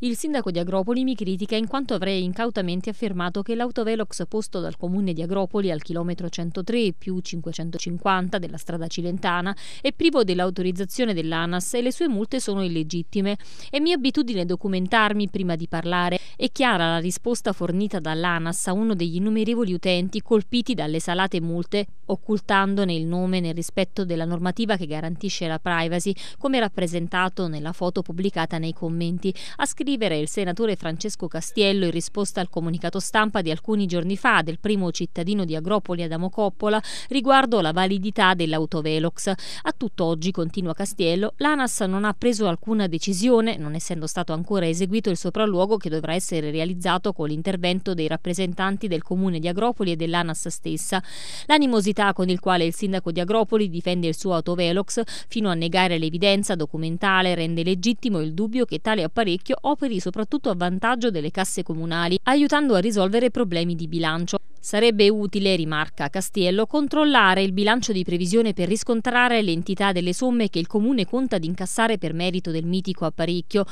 Il sindaco di Agropoli mi critica in quanto avrei incautamente affermato che l'autovelox posto dal comune di Agropoli al chilometro 103 più 550 della strada cilentana è privo dell'autorizzazione dell'ANAS e le sue multe sono illegittime. È mia abitudine documentarmi prima di parlare. È chiara la risposta fornita dall'ANAS a uno degli innumerevoli utenti colpiti dalle salate multe, occultandone il nome nel rispetto della normativa che garantisce la privacy, come rappresentato nella foto pubblicata nei commenti. A scrivere il senatore Francesco Castiello in risposta al comunicato stampa di alcuni giorni fa del primo cittadino di Agropoli Adamo Coppola riguardo la validità dell'autovelox. A tutt'oggi, continua Castiello, l'ANAS non ha preso alcuna decisione, non essendo stato ancora eseguito il sopralluogo che dovrà essere realizzato con l'intervento dei rappresentanti del comune di Agropoli e dell'ANAS stessa. L'animosità con il quale il sindaco di Agropoli difende il suo autovelox fino a negare l'evidenza documentale rende legittimo il dubbio che tale apparecchio operi soprattutto a vantaggio delle casse comunali, aiutando a risolvere problemi di bilancio. Sarebbe utile, rimarca Castiello, controllare il bilancio di previsione per riscontrare l'entità delle somme che il comune conta di incassare per merito del mitico apparecchio,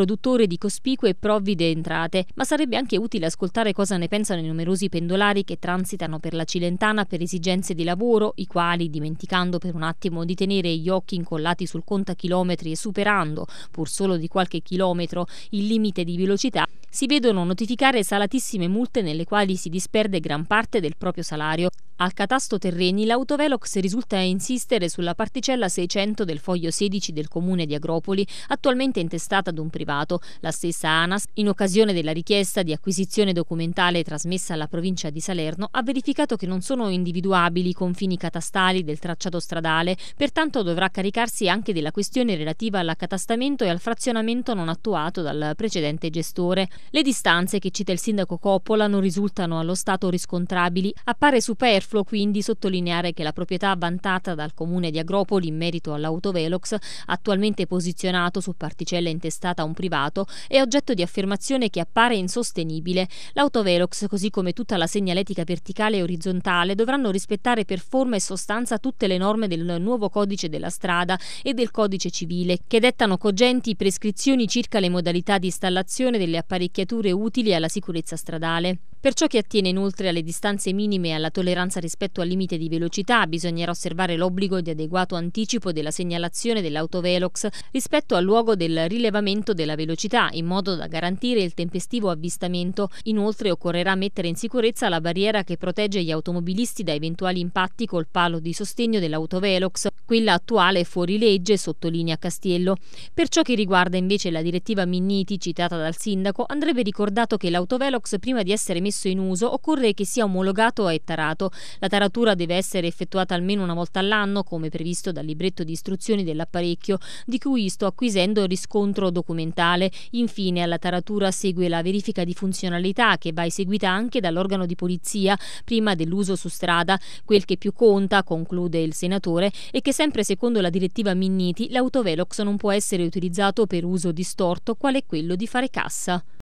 produttore di cospicue e provvide entrate, ma sarebbe anche utile ascoltare cosa ne pensano i numerosi pendolari che transitano per la Cilentana per esigenze di lavoro, i quali, dimenticando per un attimo di tenere gli occhi incollati sul contachilometri e superando, pur solo di qualche chilometro, il limite di velocità, si vedono notificare salatissime multe nelle quali si disperde gran parte del proprio salario. Al catasto terreni l'Autovelox risulta insistere sulla particella 600 del foglio 16 del comune di Agropoli, attualmente intestata ad un privato. La stessa ANAS, in occasione della richiesta di acquisizione documentale trasmessa alla provincia di Salerno, ha verificato che non sono individuabili i confini catastali del tracciato stradale, pertanto dovrà caricarsi anche della questione relativa all'accatastamento e al frazionamento non attuato dal precedente gestore. Le distanze che cita il sindaco Coppola non risultano allo stato riscontrabili. Appare superfluo quindi sottolineare che la proprietà vantata dal comune di Agropoli in merito all'autovelox, attualmente posizionato su particella intestata a un privato, è oggetto di affermazione che appare insostenibile. L'autovelox, così come tutta la segnaletica verticale e orizzontale, dovranno rispettare per forma e sostanza tutte le norme del nuovo codice della strada e del codice civile, che dettano cogenti prescrizioni circa le modalità di installazione delle apparecchiature utili alla sicurezza stradale. Per ciò che attiene inoltre alle distanze minime e alla tolleranza rispetto al limite di velocità, bisognerà osservare l'obbligo di adeguato anticipo della segnalazione dell'autovelox rispetto al luogo del rilevamento della velocità, in modo da garantire il tempestivo avvistamento. Inoltre occorrerà mettere in sicurezza la barriera che protegge gli automobilisti da eventuali impatti col palo di sostegno dell'autovelox. Quella attuale è fuori legge, sottolinea Castiello. Per ciò che riguarda invece la direttiva Minniti citata dal sindaco, andrebbe ricordato che l'autovelox prima di essere messo in uso occorre che sia omologato e tarato. La taratura deve essere effettuata almeno una volta all'anno, come previsto dal libretto di istruzioni dell'apparecchio, di cui sto acquisendo riscontro documentale. Infine, alla taratura segue la verifica di funzionalità che va eseguita anche dall'organo di polizia prima dell'uso su strada. Quel che più conta, conclude il senatore, è che sempre secondo la direttiva Minniti l'autovelox non può essere utilizzato per uso distorto quale quello di fare cassa.